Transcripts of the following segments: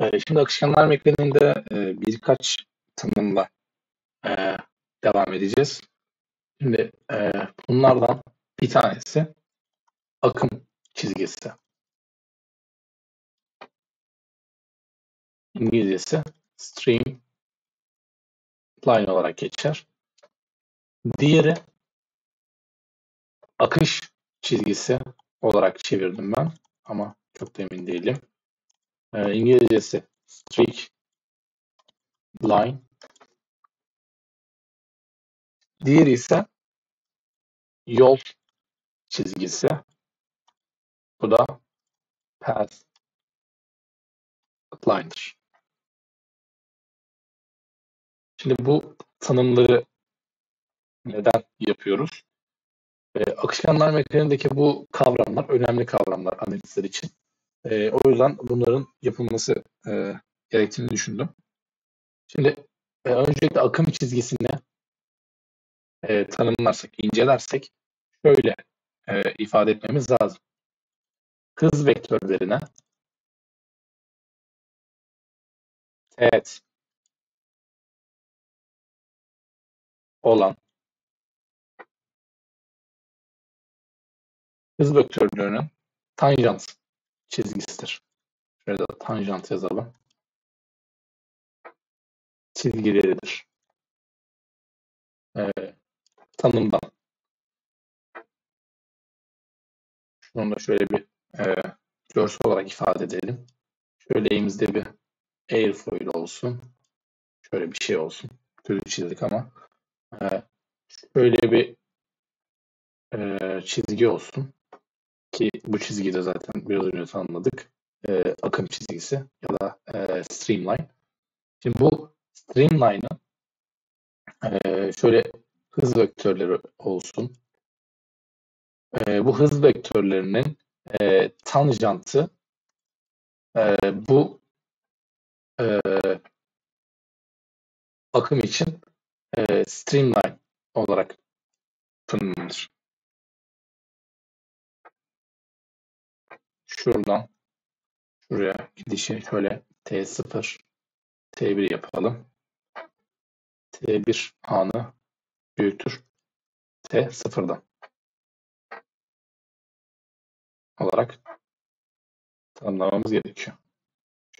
Ee, şimdi akışkanlar mekaniğinde e, birkaç tanımla e, devam edeceğiz. Şimdi e, bunlardan bir tanesi akım çizgisi. İngilizcesi stream line olarak geçer. Diğeri akış çizgisi olarak çevirdim ben ama çok da emin değilim. E, İngilizcesi streak line. Diğeri ise yol çizgisi. Bu da path line'dır. Şimdi bu tanımları neden yapıyoruz? Ee, akışkanlar mekaniğindeki bu kavramlar önemli kavramlar analizler için. Ee, o yüzden bunların yapılması e, gerektiğini düşündüm. Şimdi e, öncelikle akım çizgisini e, tanımlarsak, incelersek şöyle e, ifade etmemiz lazım. Hız vektörlerine teğet olan hız vektörlerinin tanjant çizgisidir. Şöyle de tanjant yazalım. Çizgileridir. Ee, tanımdan. Şunu da şöyle bir e, görsel olarak ifade edelim. Şöyle elimizde bir airfoil olsun. Şöyle bir şey olsun. Kötü çizdik ama. E, şöyle bir e, çizgi olsun. Ki bu çizgiyi de zaten biraz önce tanımladık. E, akım çizgisi ya da e, streamline. Şimdi bu streamline'ın e, şöyle hız vektörleri olsun. E, bu hız vektörlerinin e, tanjantı e, bu e, akım için e, streamline olarak tanımlanır. Şuradan şuraya gidişi şöyle T0 T1 yapalım. T1 anı büyüktür T0'dan olarak tanımlamamız gerekiyor.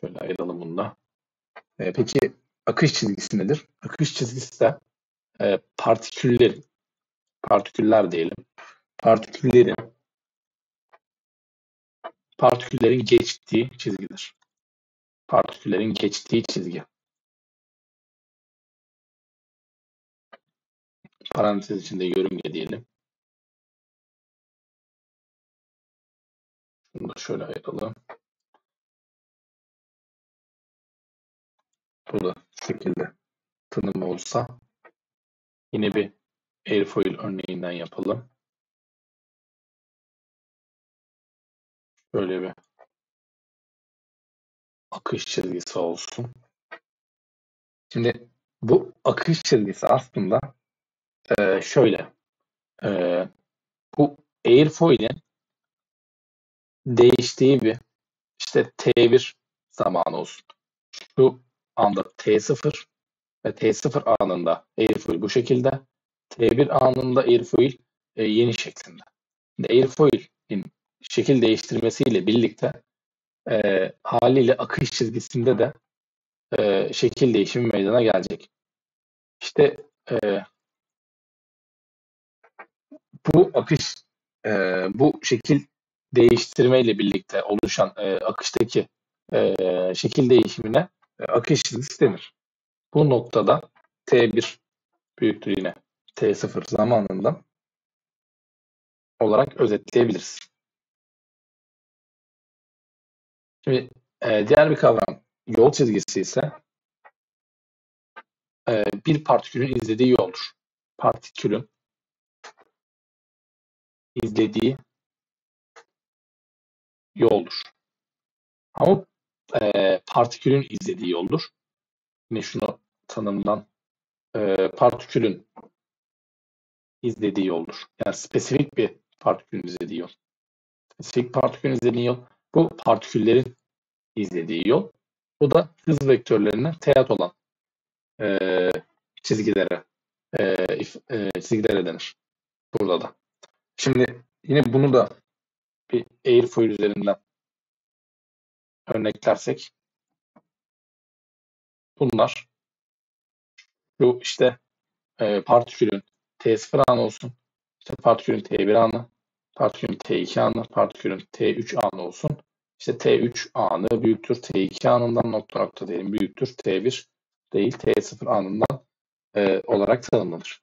Şöyle ayıralım bunu da. E, peki akış çizgisi nedir? Akış çizgisi de e, partiküllerin, partiküller diyelim, partiküllerin partiküllerin geçtiği çizgidir. Partiküllerin geçtiği çizgi. Parantez içinde yörünge diyelim. Bunu da şöyle ayıralım. Burada şu şekilde tanım olsa yine bir airfoil örneğinden yapalım. Böyle bir akış çizgisi olsun. Şimdi bu akış çizgisi aslında e, şöyle e, bu airfoil'in değiştiği bir işte T1 zamanı olsun. Şu anda T0 ve T0 anında airfoil bu şekilde. T1 anında airfoil e, yeni şeklinde. Şimdi airfoil'in şekil değiştirmesiyle birlikte e, haliyle akış çizgisinde de e, şekil değişimi meydana gelecek. İşte e, bu akış e, bu şekil değiştirmeyle birlikte oluşan e, akıştaki e, şekil değişimine e, akış çizgisi denir. Bu noktada T1 büyüktür yine T0 zamanında olarak özetleyebiliriz. Şimdi e, diğer bir kavram yol çizgisi ise e, bir partikülün izlediği yoldur. Partikülün izlediği yoldur. Ama e, partikülün izlediği yoldur. Yine şunu tanımdan e, partikülün izlediği yoldur. Yani spesifik bir partikülün izlediği yol. Spesifik partikülün izlediği yol bu partiküllerin izlediği yol. Bu da hız vektörlerine teğet olan e, çizgilere e, e, çizgilere denir. Burada da. Şimdi yine bunu da bir airfoil üzerinden örneklersek bunlar şu işte e, partikülün T0 anı olsun. İşte partikülün T1 anı, partikülün T2 anı, partikülün T3 anı olsun. İşte T3 anı büyüktür. T2 anından nokta nokta diyelim. Büyüktür. T1 değil. T0 anından e, olarak tanımlanır.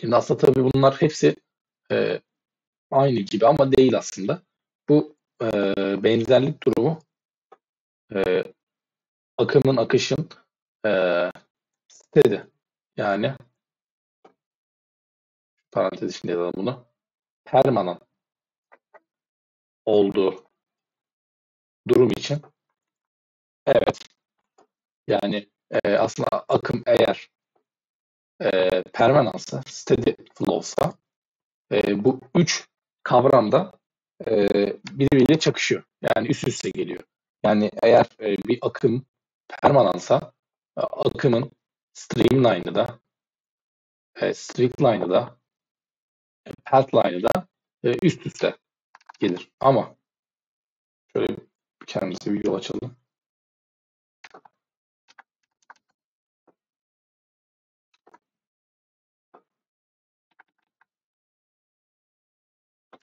Şimdi aslında tabii bunlar hepsi e, aynı gibi ama değil aslında. Bu e, benzerlik durumu e, akımın, akışın e, steady yani parantez içinde yazalım bunu permanent olduğu durum için evet yani e, aslında akım eğer e, permanentsa, steady flow'sa e, bu üç kavramda e, birbiriyle çakışıyor. Yani üst üste geliyor. Yani eğer e, bir akım permanentsa e, akımın streamline'ı da e, strict line'ı da e, path line'ı da e, üst üste gelir. Ama şöyle kendimize bir yol açalım.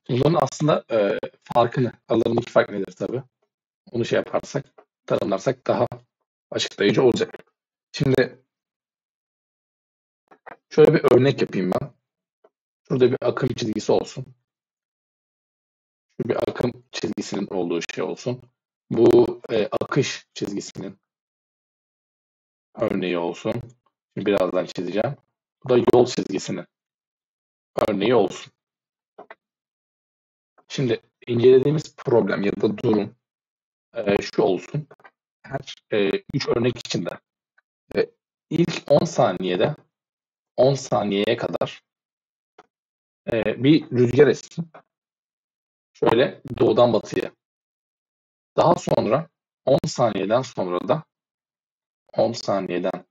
Bunların aslında e, farkını, aralarındaki fark nedir tabii? Onu şey yaparsak, tanımlarsak daha açıklayıcı olacak. Şimdi şöyle bir örnek yapayım ben. Şurada bir akım çizgisi olsun. Bir akım çizgisinin olduğu şey olsun. Bu e, akış çizgisinin örneği olsun. Birazdan çizeceğim. Bu da yol çizgisinin örneği olsun. Şimdi incelediğimiz problem ya da durum e, şu olsun. Her e, üç örnek içinde e, ilk 10 saniyede 10 saniyeye kadar e, bir rüzgar essin. Şöyle doğudan batıya. Daha sonra 10 saniyeden sonra da 10 saniyeden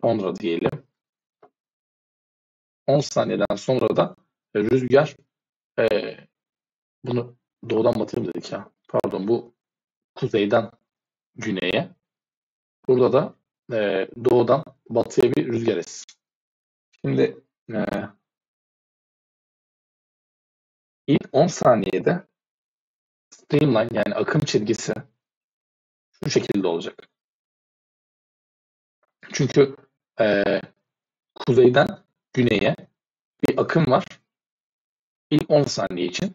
sonra diyelim 10 saniyeden sonra da rüzgar e, bunu doğudan batıya mı dedik ya? Pardon bu kuzeyden güneye. Burada da e, doğudan batıya bir rüzgar essin. Şimdi e, ilk 10 saniyede streamline yani akım çizgisi şu şekilde olacak. Çünkü e, kuzeyden güneye bir akım var. İlk 10 saniye için.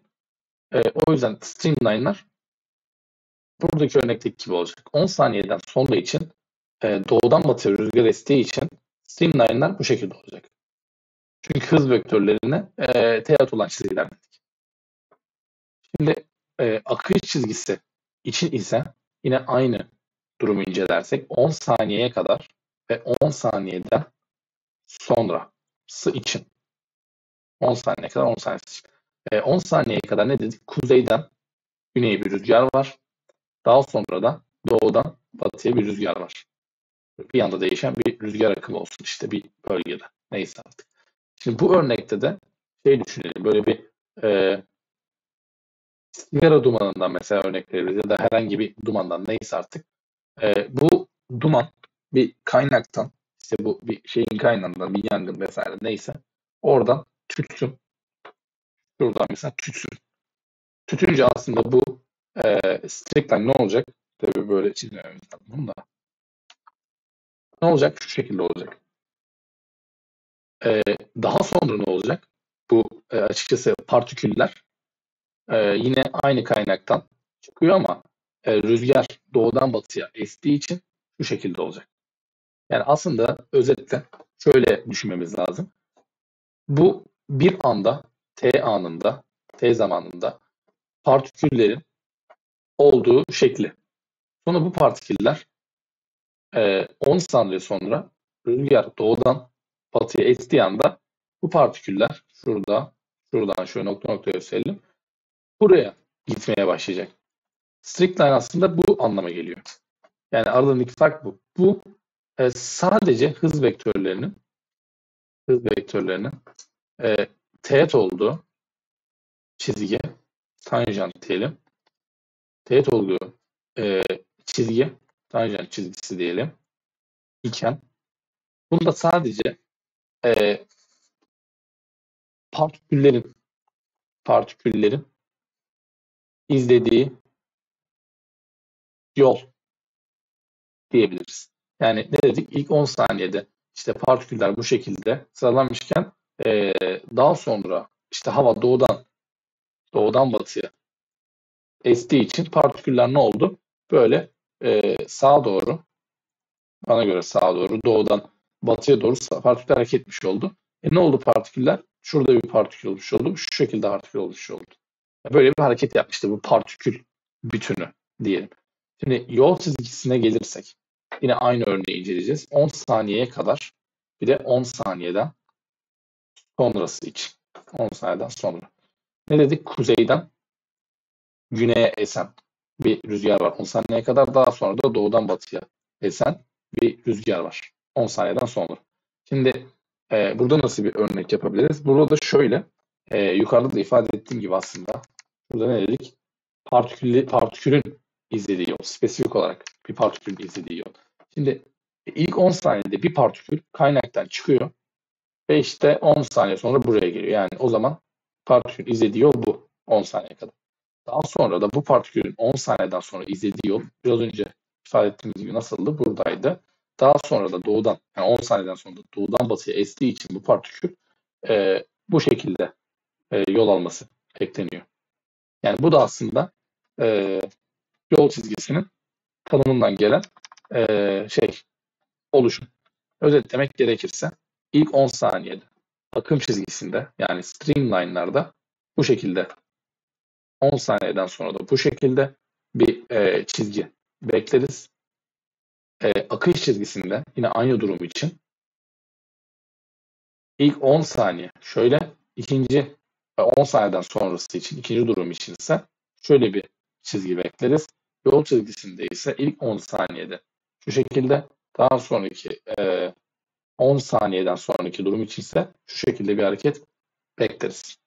E, o yüzden streamline'lar buradaki örnekteki gibi olacak. 10 saniyeden sonra için e, doğudan batıya rüzgar estiği için streamline'lar bu şekilde olacak. Çünkü hız vektörlerine e, teğet olan çizgiler. Şimdi e, akış çizgisi için ise yine aynı durumu incelersek 10 saniyeye kadar ve 10 saniyeden sonrası için 10 saniye kadar 10 saniye için. E, 10 saniyeye kadar ne dedik? Kuzeyden güneye bir rüzgar var. Daha sonra da doğudan batıya bir rüzgar var. Bir anda değişen bir rüzgar akımı olsun işte bir bölgede. Neyse artık. Şimdi bu örnekte de şey düşünelim. Böyle bir e, sigara dumanından mesela örnek verebiliriz ya da herhangi bir dumandan neyse artık. E, bu duman bir kaynaktan işte bu bir şeyin kaynağından bir yangın vesaire neyse oradan tütsün. Şuradan mesela tütsün. Tütünce aslında bu e, strictline ne olacak? Tabii böyle çizmememiz lazım da. Ne olacak? Şu şekilde olacak. E, daha sonra ne olacak? Bu e, açıkçası partiküller e, yine aynı kaynaktan çıkıyor ama e, rüzgar doğudan batıya estiği için şu şekilde olacak. Yani aslında özetle şöyle düşünmemiz lazım. Bu bir anda t anında, t zamanında partiküllerin olduğu şekli. Sonra bu partiküller e, 10 saniye sonra rüzgar doğudan batıya estiği anda bu partiküller şurada, şuradan şöyle nokta nokta gösterelim. Buraya gitmeye başlayacak. strict line aslında bu anlama geliyor. Yani aralarındaki fark bu. Bu e, sadece hız vektörlerinin hız vektörlerinin e, teğet olduğu çizgi tanjant diyelim. Teğet olduğu e, çizgi tanjant çizgisi diyelim iken bunda sadece e, partiküllerin partiküllerin izlediği yol diyebiliriz. Yani ne dedik? İlk 10 saniyede işte partiküller bu şekilde sıralanmışken e, daha sonra işte hava doğudan doğudan batıya estiği için partiküller ne oldu? Böyle e, sağa doğru bana göre sağa doğru doğudan batıya doğru partiküller hareket etmiş oldu. E ne oldu partiküller? Şurada bir partikül olmuş oldu. Şu şekilde partikül olmuş oldu. Böyle bir hareket yapmıştı bu partikül bütünü diyelim. Şimdi yol çizgisine gelirsek yine aynı örneği inceleyeceğiz. 10 saniyeye kadar bir de 10 saniyeden sonrası için. 10 saniyeden sonra. Ne dedik? Kuzeyden güneye esen bir rüzgar var 10 saniyeye kadar. Daha sonra da doğudan batıya esen bir rüzgar var 10 saniyeden sonra. Şimdi e, burada nasıl bir örnek yapabiliriz? Burada da şöyle e, yukarıda da ifade ettiğim gibi aslında burada ne dedik? Partikülü, partikülün izlediği yol. Spesifik olarak bir partikülün izlediği yol. Şimdi ilk 10 saniyede bir partikül kaynaktan çıkıyor ve işte 10 saniye sonra buraya geliyor. Yani o zaman partikül izlediği yol bu 10 saniye kadar. Daha sonra da bu partikülün 10 saniyeden sonra izlediği yol biraz önce ifade ettiğimiz gibi nasıldı? Buradaydı. Daha sonra da doğudan, yani 10 saniyeden sonra da doğudan batıya estiği için bu partikül e, bu şekilde e, yol alması bekleniyor. Yani bu da aslında e, yol çizgisinin tanımından gelen e, şey oluşum. Özetlemek gerekirse ilk 10 saniyede akım çizgisinde yani streamline'larda bu şekilde 10 saniyeden sonra da bu şekilde bir e, çizgi bekleriz. E, akış çizgisinde yine aynı durum için ilk 10 saniye şöyle ikinci 10 saniyeden sonrası için ikinci durum için ise şöyle bir çizgi bekleriz. Yol çizgisinde ise ilk 10 saniyede şu şekilde daha sonraki e, 10 saniyeden sonraki durum için ise şu şekilde bir hareket bekleriz.